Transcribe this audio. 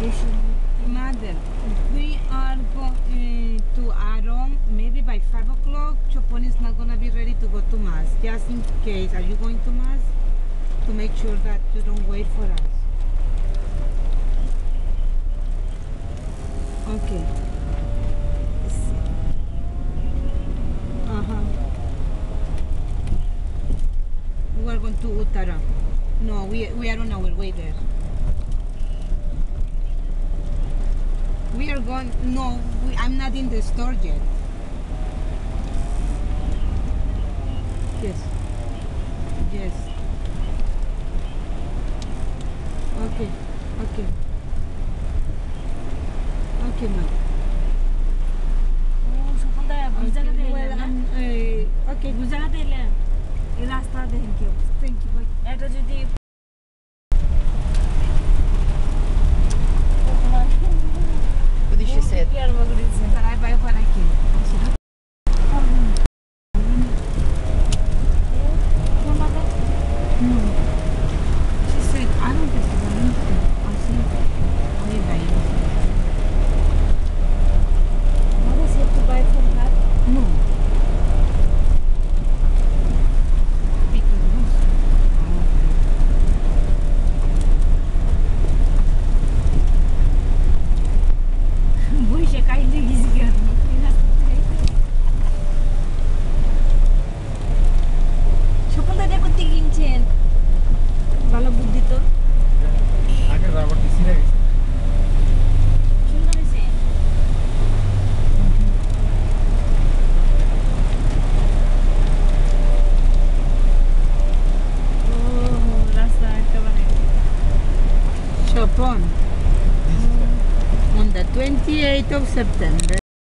Mother, we are going eh, to Aarong maybe by 5 o'clock. Chopon is not going to be ready to go to Mass. Just in case, are you going to Mass? To make sure that you don't wait for us. Okay. Uh-huh. We are going to Uttara. No, we, we are on our way there. are going. No, we, I'm not in the store yet. Yes. Yes. Okay. Okay. Okay, ma'am. ও সপনদা বুঝ জায়গাতে Okay, well, এলাম um, uh, okay. বুঝ জায়গাতে এলাম এই রাস্তা দেখেন কেউ Thank you. Bye. এটা যদি No. On the 28th of September,